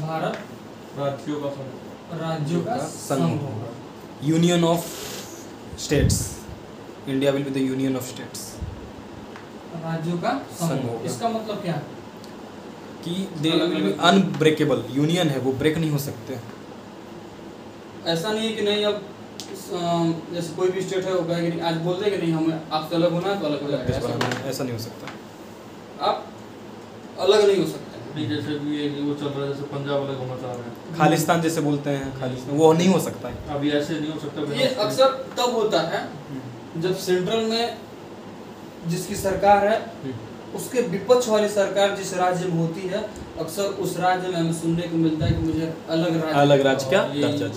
भारत राज्यों का समूह राज्यों का संघ। संघ होगा। Union of states India will be the union of states राज्यों का संघ। संघ होगा। इसका मतलब क्या? कि दे अनब्रेकेबल यूनियन है वो ब्रेक नहीं हो सकते। ऐसा नहीं है कि नहीं अब जैसे कोई भी स्टेट है वो कहेगा कि नहीं, आज बोल दे कि नहीं हमें आपसे अलग होना है तो अलग हो जाएगा। ऐसा नहीं हो सकता। आप अलग नहीं हो सकते। जैसे भी ये वो चल रहा है जैसे पंजाब वाले होना चाह रहे हैं। खालिस्तान जैसे बोलते हैं खालिस्तान। वो नहीं हो सकता है। अभी ऐसे नहीं हो सकता ये अक्सर तब होता है जब सेंट्रल में जिसकी सरकार है उसके विपक्ष वाली सरकार जिस राज्य में होती है अक्सर उस राज्य में हमें सुनने को मिलता है कि मुझे अलग राज्य अलग राज्य क्या यही है।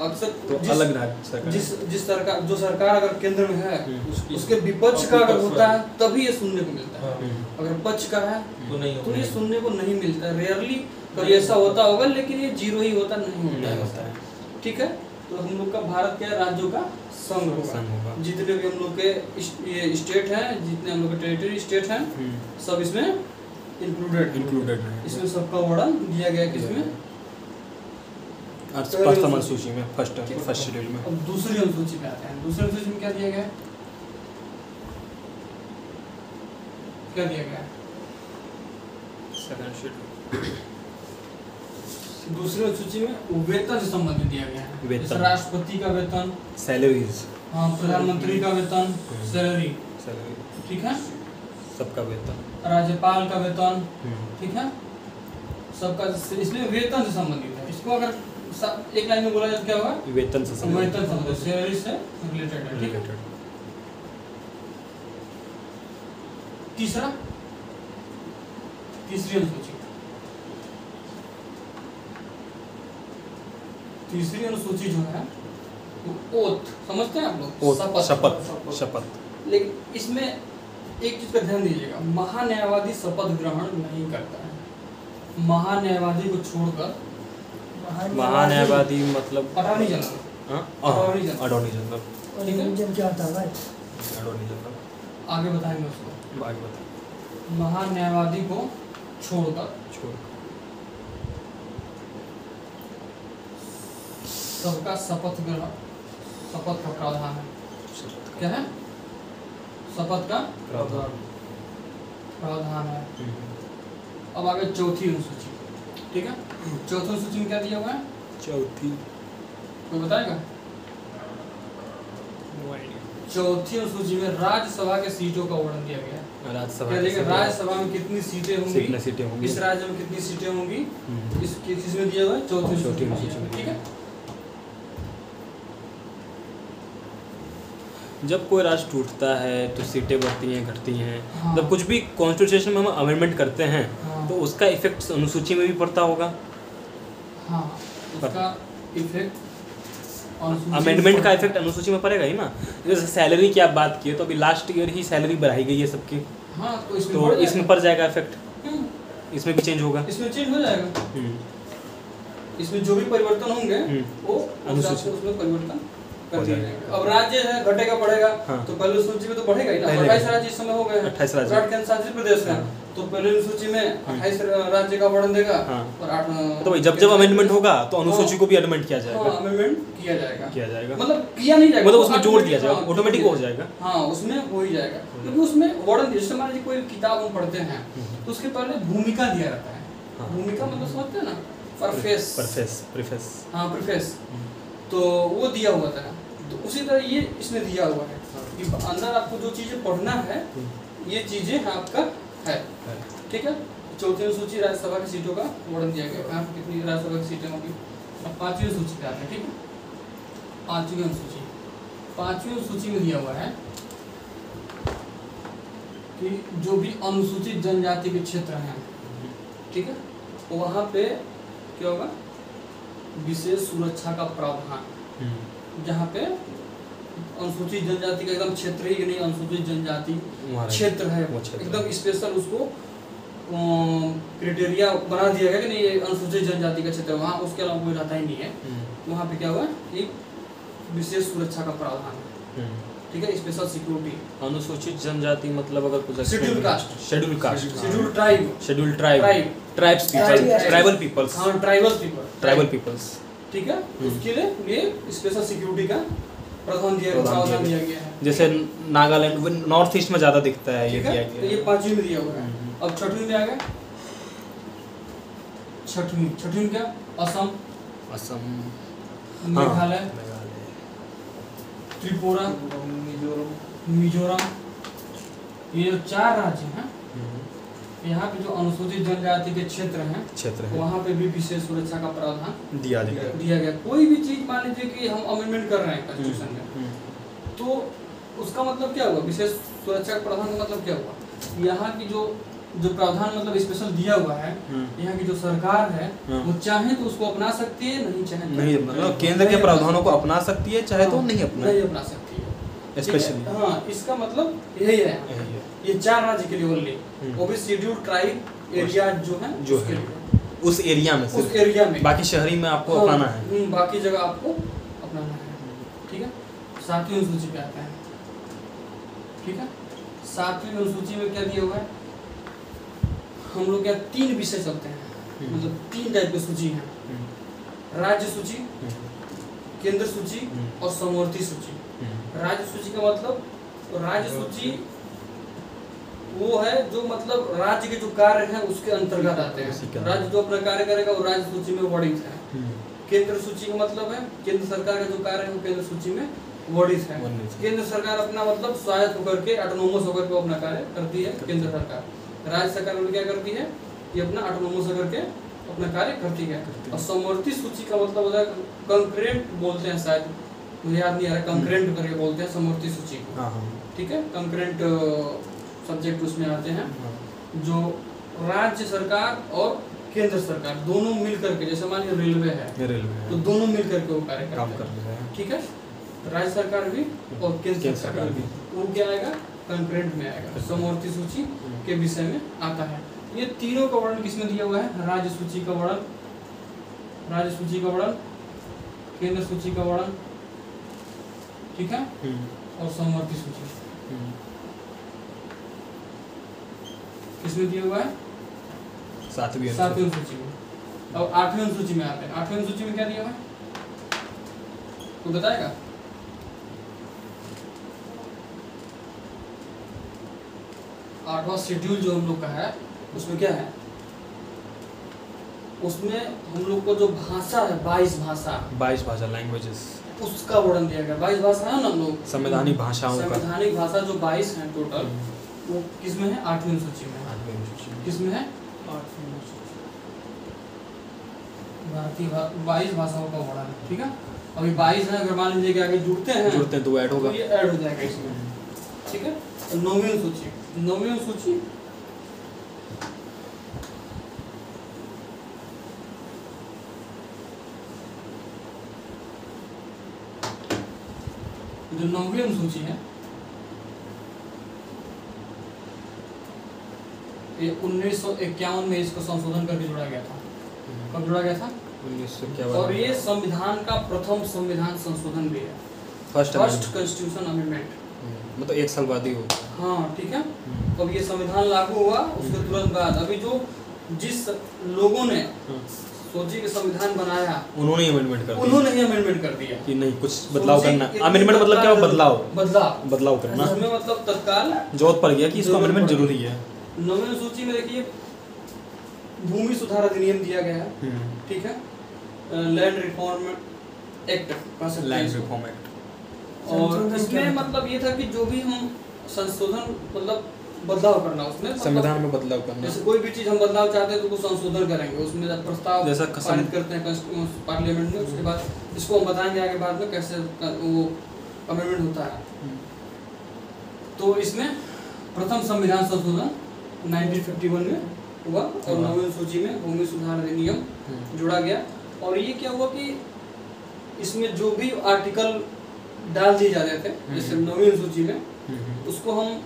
अक्सर तो जिस- अलग राज्य जिस जिस सरकार जो सरकार अगर केंद्र में है हम्म। उसके विपक्ष का अगर होता है तभी ये सुनने को मिलता है। हाँ, अगर पक्ष का है तो नहीं तो ये सुनने को नहीं मिलता। है रेयरली कभी ऐसा होता। होगा लेकिन ये ज़ीरो ही होता नहीं होता होता है। ठीक है? तो हम लोग का भारत के राज्यों का संघ होगा। जितने भी हम लोग के ये स्टेट हैं जितने हम लोग के टेरिटरी स्टेट हैं सब इसमें इंक्लूडेड इंक्लूडेड है। इसमें सबका वर्णन दिया गया किसमें प्रथम अनुसूची में फ़र्स्ट फ़र्स्ट शेड्यूल में। अब दूसरी अनुसूची पे आते हैं। दूसरी अनुसूची में क्या दिया गया? क्या दिया गया? सेकंड शेड्यूल दूसरी अनुसूची में वेतन से संबंधित दिया गया है। वेतन। राष्ट्रपति का वेतन सैलरीज हाँ प्रधानमंत्री का वेतन सैलरी सैलरी ठीक है? सबका वेतन। राज्यपाल का वेतन ठीक है? सबका इसलिए वेतन से संबंधित है। इसको अगर एक लाइन में बोला जाए तो क्या होगा? वेतन से संबंधित। वेतन संबंधित सैलरी से रिलेटेड है ठीक है? रिलेटेड तीसरा तीसरी अनुसूची तीसरी अनुसूची जो है वो ओथ समझते हैं आप लोग? ओथ शपथ। शपथ लेकिन इसमें एक चीज़ का ध्यान दीजिएगा महान्यायवादी शपथ ग्रहण नहीं करता है। महान्यायवादी को छोड़कर महान्यायवादी मतलब अटॉर्नी जनरल। हाँ? Attorney general. ठीक है जब क्या होता है भाई? Attorney general. आगे बताएँगे उसको। आगे बता महान्यायवादी को छोड़कर छोड़ सबका शपथ ग्रहण शपथ का प्रावधान है। क्या है? शपथ का प्रावधान। प्रावधान है। अब आगे चौथी अनुसूची। ठीक है? चौथी अनुसूची में क्या दिया हुआ है? चौथी। कोई बताएगा? चौथी अनुसूची में राज्यसभा के सीटों का वर्णन दिया गया है। राज्यसभा राज्यसभा में कितनी सीटें कितनी होंगी सीटें होंगी? इस राज्य में कितनी सीटें होंगी? हम्म। इस किसमें दिया हुआ है? चौथी चौथी अनुसूची में। ठीक है? जब कोई राज्य टूटता है तो सीटें बढ़ती हैं घटती हैं। हाँ। जब कुछ भी कॉन्स्टिट्यूशन में हम अमेंडमेंट करते हैं हाँ। तो उसका इफ़ेक्ट अनुसूची में भी पड़ता होगा। हाँ। उसका इफ़ेक्ट अमेंडमेंट का इफ़ेक्ट अनुसूची में पड़ेगा ही ना। जैसे सैलरी की आप बात किए तो अभी लास्ट ईयर ही सैलरी बढ़ाई गई है सबकी। हाँ तो इसमें तो। इसमें पड़ जाएगा इफ़ेक्ट इसमें भी चेंज होगा। इसमें चेंज हो जाएगा। हम्म, इसमें जो भी परिवर्तन होंगे हम्म। वो अनुसूची। उसमें परिवर्तन हो अब राज्य है घटेगा बढ़ेगा हाँ। तो पहले सूची में तो बढ़ेगा ही ना। अट्ठाईस राज्य इस समय हो गए हैं। 28 राज्य। विराट केंद्र शासित प्रदेश में। हाँ। तो पहले सूची में अट्ठाईस राज्य का वर्णन देगा हाँ। और आठ तो भाई जब जब अमेंडमेंट होगा तो अनुसूची को भी अमेंड किया जाएगा। अमेंडमेंट किया जाएगा। किया जाएगा। मतलब किया नहीं जाएगा। मतलब उसमें जोड़ दिया जाएगा। हाँ, ऑटोमेटिक हो जाएगा। हाँ उसमें हो ही जाएगा। क्योंकि उसमें वर्णन जैसे मान लीजिए कोई किताब हम पढ़ते हैं हम्म। तो उसके पहले भूमिका दिया रहता है। हाँ। भूमिका मतलब समझते हैं ना? परफेस परफेस प्रीफेस हाँ प्रिफेस तो वो दिया हुआ था। तो उसी तरह ये इसमें दिया हुआ है। कि अंदर आपको जो चीज़ें पढ़ना है, ये चीज़ें आपका है। ठीक है? चौथी अनुसूची राज्यसभा की सीटों का वर्णन दिया गया। कहाँ कितनी राज्यसभा की सीटें होंगी? अब पांचवी अनुसूची पे आते हैं, ठीक है? पांचवी अनुसूची। पांचवी अनुसूची में दिया हुआ है कि जो भी अनुसूचित जनजाति के क्षेत्र हैं, ठीक है? वहाँ पे क्या होगा? विशेष सुरक्षा का प्रावधान। जहाँ पे अनुसूचित जनजाति का एकदम क्षेत्र ही नहीं अनुसूचित जनजाति क्षेत्र है। एकदम स्पेशल उसको क्राइटेरिया बना दिया गया कि नहीं ये अनुसूचित जनजाति का क्षेत्र वहाँ उसके अलावा कोई रहता ही नहीं है। वहाँ पे क्या हुआ एक विशेष सुरक्षा का प्रावधान है। ठीक है स्पेशल सिक्योरिटी अनुसूचित जनजाति मतलब अगर कुछ Scheduled caste. Schedule caste schedule tribe schedule tribe tribe tribes people tribal peoples हाँ ट्राइबल पीपल ट्राइबल पीपल्स ठीक है? हम्म। उसके लिए ये स्पेशल सिक्योरिटी का प्रावधान दिया प्रावधान दिया दिया गया है जैसे नागालैंड नॉर्थ ईस्ट में ज़्यादा दिखता है ये ठीक है? किया तो ये पांचवी में दिया हुआ है। हम्म। अब छठवीं में आ गया छठवीं छठवीं क्या? असम। असम। मेघालय। मेघालय त्रिपुरा। मिजोरम। मिजोरम। ये जो चार राज्य हैं हम्म, यहाँ पे जो अनुसूचित जनजाति के क्षेत्र हैं क्षेत्र है। वहाँ पे भी विशेष सुरक्षा का प्रावधान दिया गया। दिया गया। कोई भी चीज़ मान लीजिए कि हम अमेंडमेंट कर रहे हैं कॉन्स्टिट्यूशन में हम्म, तो उसका मतलब क्या हुआ? विशेष सुरक्षा का प्रावधान का मतलब क्या हुआ? यहाँ की जो जो प्रावधान मतलब स्पेशल दिया हुआ है हम्म। यहाँ की जो सरकार है हाँ। वो चाहे तो उसको अपना सकती है नहीं चाहे तो नहीं मतलब केंद्र के प्रावधानों को अपना सकती है चाहे तो हाँ, नहीं अपना। नहीं अपना सकती है? स्पेशली हाँ? इसका मतलब यही है। ये चार राज्य के लिए ओनली। वो भी शेड्यूल ट्राइब एरिया जो है जो है। उस एरिया में उस एरिया में। बाकी शहरी में आपको हाँ, अपनाना है। हम्म, बाकी जगह आपको अपनाना है। ठीक है? सातवीं अनुसूची पे आता है। ठीक है? सातवीं अनुसूची में क्या दिया हुआ है? हम लोग क्या तीन विषय चलते हैं। हम्म। मतलब तीन टाइप की सूची है। हम्म, राज्य सूची केंद्र सूची। और समवर्ती सूची। राज्य सूची का मतलब राज्य सूची वो है जो मतलब राज्य के जो कार्य है उसके अंतर्गत आते हैं। राज्य जो अपना कार्य करेगा वो राज्य सूची में वर्णित है। हम्म, केंद्र सूची का मतलब है केंद्र सरकार का जो कार्य है वो केंद्र सूची में वर्णित है। केंद्र सरकार अपना मतलब स्वायत्त होकर के ऑटोनोमस होकर के अपना कार्य करती है केंद्र सरकार। राज्य सरकार क्या करती है? कि अपना ऑटोनोमस होकर के अपना कार्य करती है। और समवर्ती सूची का मतलब होता है कंकरेंट बोलते हैं शायद। मुझे याद नहीं आ रहा कंक्रेंट करके बोलते हैं समवर्ती सूची को। हाँ हाँ। ठीक है? कंकरेंट सब्जेक्ट उसमें आते हैं हाँ, जो राज्य सरकार और केंद्र सरकार दोनों मिलकर करके जैसे मान लीजिए रेलवे है रेलवे तो दोनों मिल करके वो कार्य काम कर रहे हैं। ठीक है? राज्य सरकार भी और केंद्र सरकार भी। वो क्या आएगा? कंकरेंट में आएगा। समवर्ती सूची। के विषय में आता है। ये तीनों का वर्णन किसमें दिया हुआ है? राज्य सूची का वर्णन राज्य सूची का वर्णन केंद्र सूची का वर्णन ठीक है? हम्म, और समवर्ती सूची। हम्म, किसमें दिया हुआ है? सातवीं सातवीं अनुसूची। सूची में। अब आठवीं सूची में आते हैं। आठवीं सूची में क्या दिया हुआ है? तो बताएगा? आठवां शेड्यूल जो हम लोग का है उसमें क्या है? उसमें हम लोग को जो भाषा है बाईस भाषा। बाईस भाषा लैंग्वेजेस उसका वर्णन दिया गया। बाईस भाषा है ना हम लोग? संवैधानिक भाषाओं का। संवैधानिक भाषा जो बाईस है टोटल वो किसमें है? आठवीं सूची में आठवीं अनुसूची में। किसमें है? भारतीय भा, बाईस भाषाओं का वर्णन है ठीक है? अभी बाईस है अगर मान लीजिए कि आगे जुड़ते हैं जुड़ते हैं तो ऐड तो होगा ये ऐड हो जाएगा इसमें ठीक है? तो नौवीं सूची नौवीं सूची जो नौवीं अनुसूची है ये उन्नीस सौ इक्यावन में इसको संशोधन करके जोड़ा गया था। कब जोड़ा गया था? उन्नीस सौ और ये संविधान का प्रथम संविधान संशोधन भी है। फ़र्स्ट फ़र्स्ट कॉन्स्टिट्यूशन अमेंडमेंट मतलब एक साल बाद ही होगा हाँ ठीक है? हम्म, अब ये संविधान लागू हुआ उसके तुरंत बाद। अभी जो जिस लोगों ने हाँ। सोची कि संविधान बनाया उन्होंने अमेंडमेंट कर उन्होंने ही अमेंडमेंट कर दिया। कि नहीं कुछ बदलाव करना। अमेंडमेंट मतलब क्या बदलाव। बदलाव। बदलाव करना। मतलब तत्काल ज़रूरत पड़ गया कि इसको अमेंडमेंट ज़रूरी है। नवीन सूची में देखिए भूमि सुधार अधिनियम दिया गया है हम्म, ठीक है? Land reform act land reform act और संशोधन इसमें मतलब ये था कि जो भी हम संशोधन मतलब बदलाव करना उसमें मतलब संविधान में बदलाव करना। जैसे कोई भी चीज़ हम बदलाव चाहते हैं तो कुछ संशोधन करेंगे। उसमें जब प्रस्ताव जैसा पारित करते हैं पार्लियामेंट में उसके बाद इसको हम बताएँगे आगे बाद में कैसे वो अमेंडमेंट होता है। हम्म, तो इसमें प्रथम संविधान संशोधन 1951 में हुआ और हुआ। नवीन सूची में भूमि सुधार अधिनियम हम्म, जोड़ा गया। और ये क्या हुआ कि इसमें जो भी आर्टिकल डाल दिए जाते थे जैसे हम्म। नवीन सूची में उसको हम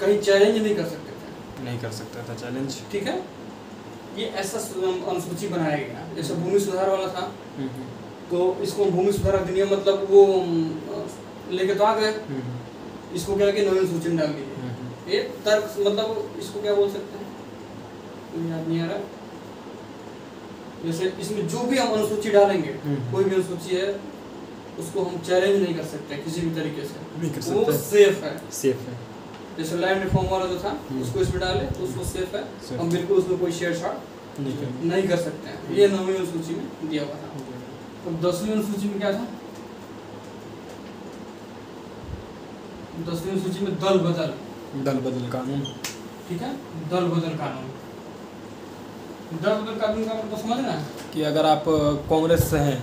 कहीं चैलेंज नहीं कर सकते थे। नहीं कर सकता था चैलेंज ठीक है? ये ऐसा अनुसूची बनाया गया। जैसे भूमि सुधार वाला था तो इसको भूमि सुधार अधिनियम मतलब वो लेके तो आ गए। इसको क्या कि नवीन सूची में डाल दिए ये तर्क मतलब इसको क्या बोल सकते हैं? याद नहीं आ रहा। जैसे इसमें जो भी हम अनुसूची डालेंगे हम्म। कोई भी अनुसूची है उसको हम चैलेंज नहीं कर सकते किसी भी तरीके से। नहीं कर वो सेफ़ है। सेफ़ है। जैसे लैंड रिफॉर्म वाला जो था हम्म। उसको इसमें डाले तो उसको सेफ़ है। हम बिल्कुल उसमें कोई छेड़छाड़ नहीं कर नहीं कर सकते हैं। ये नौवीं अनुसूची में दिया हुआ था। अब दसवीं अनुसूची में क्या था? दसवीं अनुसूची में दल बदल। दल बदल कानून। ठीक है? दल बदल कानून दल बदल कानून का मतलब समझना है? कि अगर आप कांग्रेस से हैं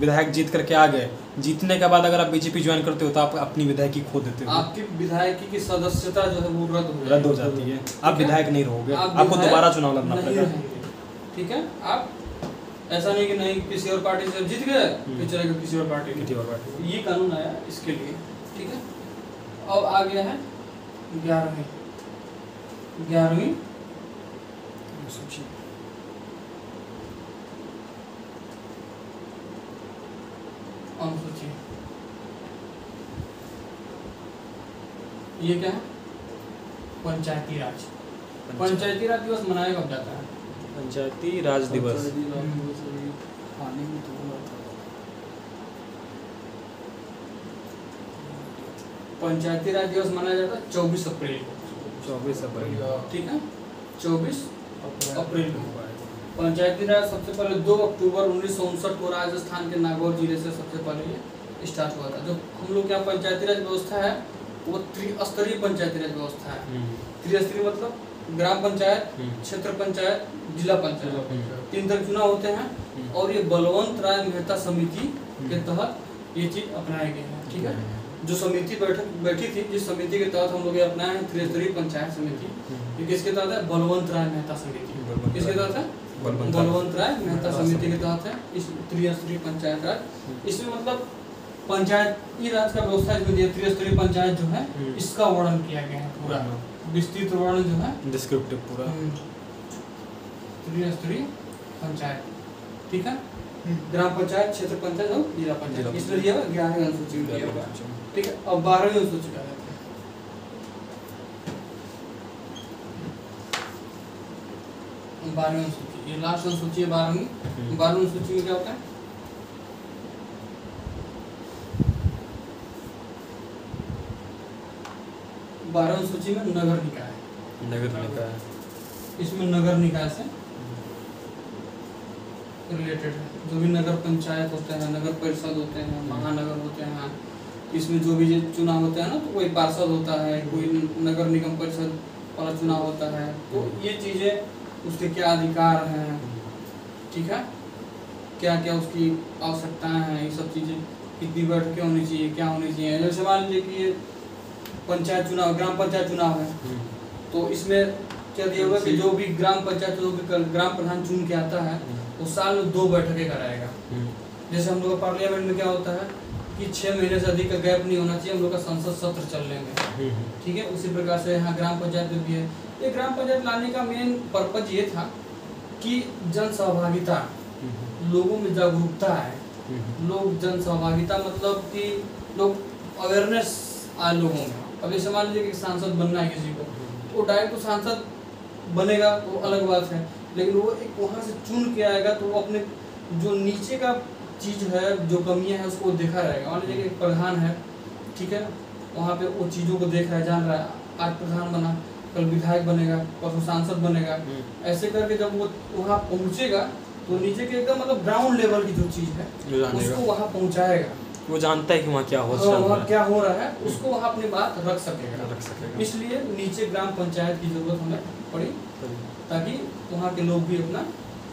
विधायक जीत करके आ गए जीतने के बाद अगर आप बीजेपी ज्वाइन करते हो तो आप अपनी विधायकी खो देते हो। आपकी विधायकी की सदस्यता जो है वो रद्द हो रद्द हो जाती है। आप विधायक नहीं रहोगे। आपको दोबारा चुनाव लड़ना पड़ेगा। ठीक है? आप ऐसा नहीं कि नहीं किसी और पार्टी से जीत गए फिर चलेगा किसी और पार्टी किसी और पार्टी ये कानून आया इसके लिए। ठीक है? अब आ गया है। ग्यारहवीं। ग्यारहवीं? सूची अनुसूची। ये क्या है? पंचायती राज। पंचायती राज दिवस मनाया कब जाता है? पंचायती राज दिवस। पानी में तो हुआ था पंचायती राज दिवस मनाया जाता है चौबीस अप्रैल को। चौबीस अप्रैल। ठीक है? चौबीस अप्रैल। को। पंचायती राज सबसे पहले दो अक्टूबर उन्नीस सौ उनसठ को राजस्थान के नागौर ज़िले से सबसे पहले ये स्टार्ट हुआ था। जो हम लोग यहाँ पंचायती राज व्यवस्था है वो त्रिस्तरीय पंचायती राज व्यवस्था है। हम्म, त्रिस्तरीय मतलब ग्राम पंचायत हम्म, क्षेत्र पंचायत जिला पंचायत। तीन तरह चुनाव होते हैं हम्म। और ये बलवंत राय मेहता समिति के तहत ये चीज़ अपनाए गए हैं। ठीक है? जो समिति बैठक बैठी थी जिस समिति के तहत हम लोग ये अपनाए हैं त्रिस्तरीय पंचायत समिति। हम्म। ये किसके तहत है? बलवंत राय मेहता समिति। किसके तहत है? बलवंत राय। मेहता समिति के तहत है। इस त्रिस्तरीय पंचायत राज। इसमें मतलब पंचायती राज का व्यवस्था इसमें दिया त्रिस्तरीय पंचायत जो है हम्म। इसका वर्णन किया गया है पूरा। विस्तृत वर्णन जो है डिस्क्रिप्टिव पूरा। त्रिस्तरीय पंचायत। ठीक है? ग्राम पंचायत क्षेत्र पंचायत। और जिला पंचायत। इसमें दिया हुआ ग्यारहवीं अनुसूची में दिया हुआ ठीक है अब बारहवीं अनुसूची का बारहवीं अनुसूची ये लास्ट अनुसूची है बारहवीं। हम्म। बारहवीं अनुसूची में क्या होता है? बारहवीं सूची में नगर निकाय। नगर निकाय। इसमें नगर निकाय से रिलेटेड है। जो भी नगर पंचायत होते हैं नगर परिषद होते हैं महानगर होते हैं इसमें जो भी चुनाव होते हैं ना तो कोई पार्षद होता है कोई नगर निगम परिषद वाला चुनाव होता है तो ये चीज़ें उसके क्या अधिकार हैं? ठीक है? क्या क्या उसकी आवश्यकताएँ हैं? ये सब चीज़ें कितनी बैठकें होनी चाहिए क्या होनी चाहिए? जैसे मान लीजिए कि ये पंचायत चुनाव ग्राम पंचायत चुनाव है तो इसमें क्या दिया हुआ है कि जो। भी ग्राम पंचायत जो भी ग्राम प्रधान चुन के आता है वो साल में दो बैठकें कराएगा। जैसे हम लोग का पार्लियामेंट में क्या होता है कि छः महीने से अधिक का गैप नहीं होना चाहिए हम लोग का संसद सत्र चल लेंगे ठीक है? उसी प्रकार से यहाँ ग्राम पंचायत में भी है। ये ग्राम पंचायत लाने का मेन पर्पज ये था कि जन सहभागिता लोगों में जागरूकता है लोग जन सहभागिता मतलब कि लोग अवेयरनेस आए लोगों में। अब जैसे मान लीजिए कि सांसद बनना है किसी को तो वो डायरेक्ट तो सांसद बनेगा तो अलग बात है। लेकिन वो एक वहाँ से चुन के आएगा तो वो अपने जो नीचे का चीज़ है जो कमियाँ है उसको देखा रहेगा मान लीजिए एक प्रधान है ठीक है? वहाँ पे वो चीज़ों को देख रहा है जान रहा है आज प्रधान बना कल विधायक बनेगा परसों सांसद बनेगा। ऐसे करके जब वो वहाँ पहुँचेगा तो नीचे के एकदम मतलब ग्राउंड लेवल की जो चीज़ है उसको वहाँ पहुँचाएगा। वो जानता है कि वहाँ क्या हो हाँ, वहाँ रहा है। क्या हो रहा है उसको वहाँ अपनी बात रख सकेगा। रख सकेगा। इसलिए नीचे ग्राम पंचायत की ज़रूरत हमें पड़ी। ताकि वहाँ के लोग भी अपना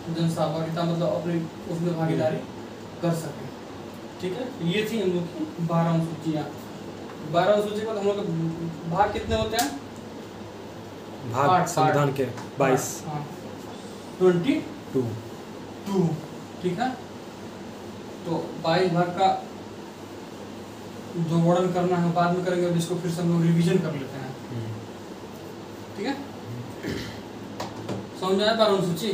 जनसहभागिता मतलब अपनी उसमें भागीदारी कर सकें। ठीक है? ये थी हम लोग की बारह सूचियाँ। बारह सूची के हम लोग भाग कितने होते हैं? भाग संविधान के बाईस। हाँ ट्वेंटी टू। टू। ठीक है? तो बाईस भाग का जो वर्णन करना है बाद में करेंगे अब इसको फिर से हम लोग रिवीजन कर लेते हैं। ठीक है? समझ में आया बारह सूची।